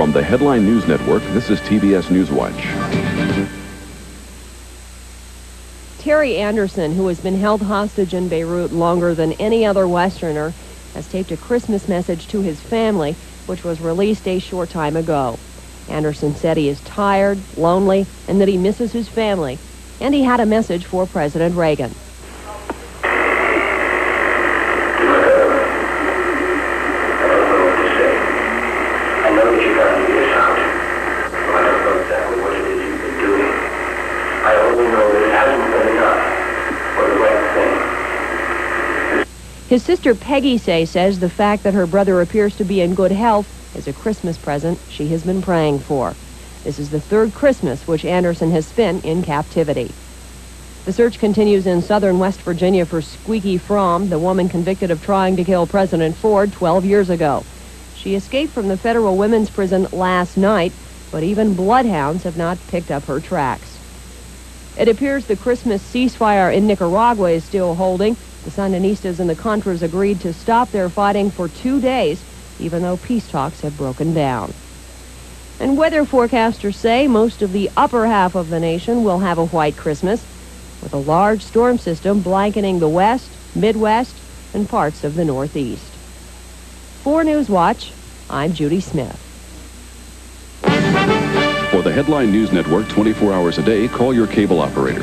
From the Headline News Network, this is TBS Newswatch. Terry Anderson, who has been held hostage in Beirut longer than any other Westerner, has taped a Christmas message to his family, which was released a short time ago. Anderson said he is tired, lonely, and that he misses his family. And he had a message for President Reagan. Know that you got to this out. I don't know exactly what it is you've been doing. I only know that it hasn't been enough for the right thing. His sister Peggy Say says the fact that her brother appears to be in good health is a Christmas present she has been praying for. This is the third Christmas which Anderson has spent in captivity. The search continues in southern West Virginia for Squeaky Fromme, the woman convicted of trying to kill President Ford 12 years ago. She escaped from the federal women's prison last night, but even bloodhounds have not picked up her tracks. It appears the Christmas ceasefire in Nicaragua is still holding. The Sandinistas and the Contras agreed to stop their fighting for two days, even though peace talks have broken down. And weather forecasters say most of the upper half of the nation will have a white Christmas, with a large storm system blanketing the west, midwest, and parts of the northeast. For Newswatch, I'm Judy Smith. For the Headline News Network 24 hours a day, call your cable operator.